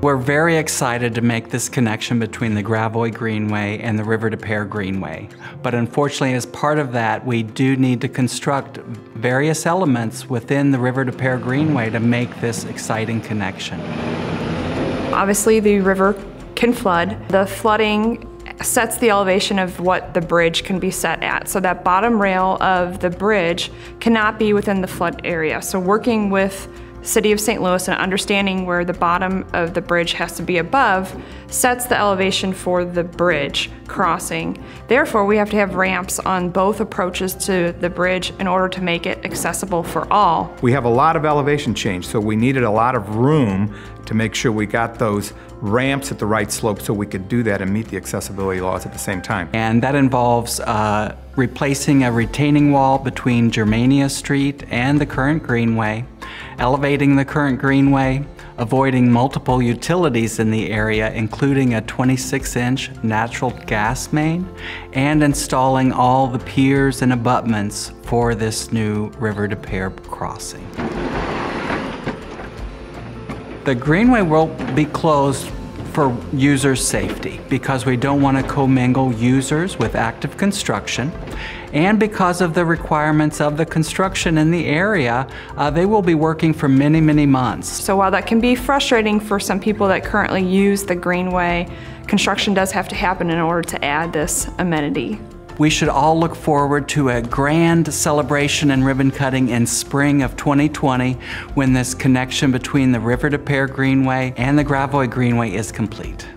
We're very excited to make this connection between the Gravois Greenway and the River des Peres Greenway. But unfortunately, as part of that, we do need to construct various elements within the River des Peres Greenway to make this exciting connection. Obviously, the river can flood. The flooding sets the elevation of what the bridge can be set at. So that bottom rail of the bridge cannot be within the flood area. So working with City of St. Louis and understanding where the bottom of the bridge has to be above sets the elevation for the bridge crossing. Therefore, we have to have ramps on both approaches to the bridge in order to make it accessible for all. We have a lot of elevation change, so we needed a lot of room to make sure we got those ramps at the right slope so we could do that and meet the accessibility laws at the same time. And that involves uh, replacing a retaining wall between Germania Street and the current greenway, elevating the current greenway, avoiding multiple utilities in the area, including a 26-inch natural gas main, and installing all the piers and abutments for this new River des Peres crossing. The Greenway will be closed for user safety because we don't want to commingle users with active construction and because of the requirements of the construction in the area, uh, they will be working for many, many months. So while that can be frustrating for some people that currently use the Greenway, construction does have to happen in order to add this amenity. We should all look forward to a grand celebration and ribbon cutting in spring of 2020 when this connection between the River des Peres Greenway and the Gravois Greenway is complete.